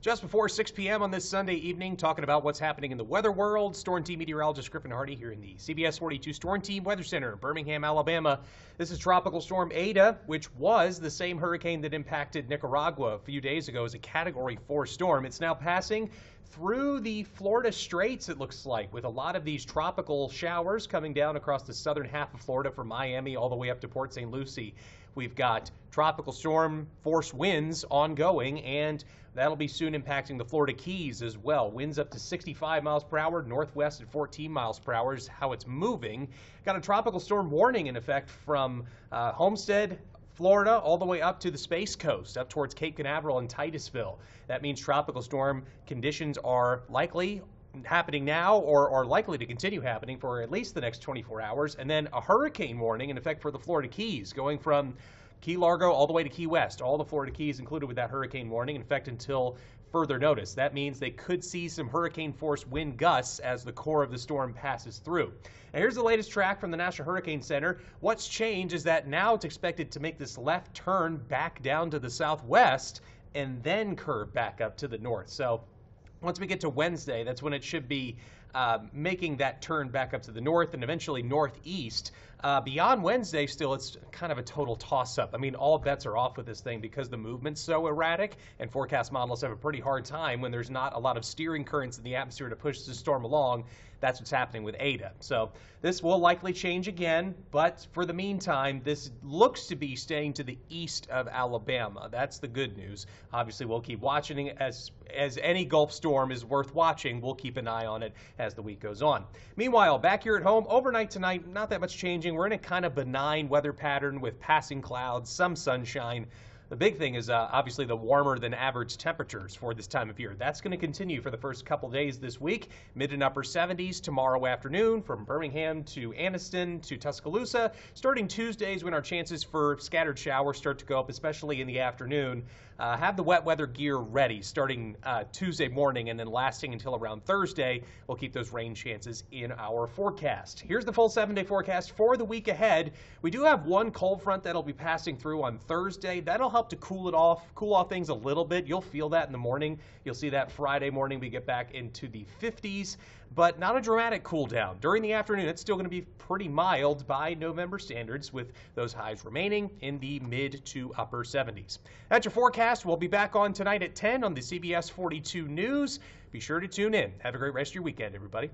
Just before 6 p.m. on this Sunday evening, talking about what's happening in the weather world, Storm Team meteorologist Griffin Hardy here in the CBS 42 Storm Team Weather Center in Birmingham, Alabama. This is Tropical Storm Eta, which was the same hurricane that impacted Nicaragua a few days ago as a Category 4 storm. It's now passing through the Florida Straits, it looks like, with a lot of these tropical showers coming down across the southern half of Florida from Miami all the way up to Port St. Lucie. We've got tropical storm force winds ongoing, and that'll be soon impacting the Florida Keys as well. Winds up to 65 miles per hour, northwest at 14 miles per hour is how it's moving. Got a tropical storm warning in effect from uh, Homestead Florida all the way up to the Space Coast, up towards Cape Canaveral and Titusville. That means tropical storm conditions are likely happening now or are likely to continue happening for at least the next 24 hours. And then a hurricane warning in effect for the Florida Keys, going from Key Largo all the way to Key West. All the Florida Keys included with that hurricane warning, in effect until further notice. That means they could see some hurricane force wind gusts as the core of the storm passes through. Now, here's the latest track from the National Hurricane Center. What's changed is that now it's expected to make this left turn back down to the southwest and then curve back up to the north. So once we get to Wednesday, that's when it should be uh, making that turn back up to the north and eventually northeast. Uh, beyond Wednesday, still, it's kind of a total toss up. I mean, all bets are off with this thing because the movement's so erratic, and forecast models have a pretty hard time when there's not a lot of steering currents in the atmosphere to push the storm along. That's what's happening with Eta. So this will likely change again, but for the meantime, this looks to be staying to the east of Alabama. That's the good news. Obviously, we'll keep watching as as any Gulf storm is worth watching. We'll keep an eye on it as the week goes on. Meanwhile, back here at home, overnight tonight, not that much changing. We're in a kind of benign weather pattern with passing clouds, some sunshine. The big thing is uh, obviously the warmer than average temperatures for this time of year. That's going to continue for the first couple days this week. Mid and upper 70s tomorrow afternoon from Birmingham to Anniston to Tuscaloosa. Starting Tuesdays when our chances for scattered showers start to go up, especially in the afternoon. Uh, have the wet weather gear ready starting uh, Tuesday morning and then lasting until around Thursday. We'll keep those rain chances in our forecast. Here's the full seven day forecast for the week ahead. We do have one cold front that'll be passing through on Thursday. That'll help help to cool it off, cool off things a little bit. You'll feel that in the morning. You'll see that Friday morning we get back into the 50s, but not a dramatic cool down. During the afternoon, it's still going to be pretty mild by November standards with those highs remaining in the mid to upper 70s. That's your forecast. We'll be back on tonight at 10 on the CBS 42 News. Be sure to tune in. Have a great rest of your weekend, everybody.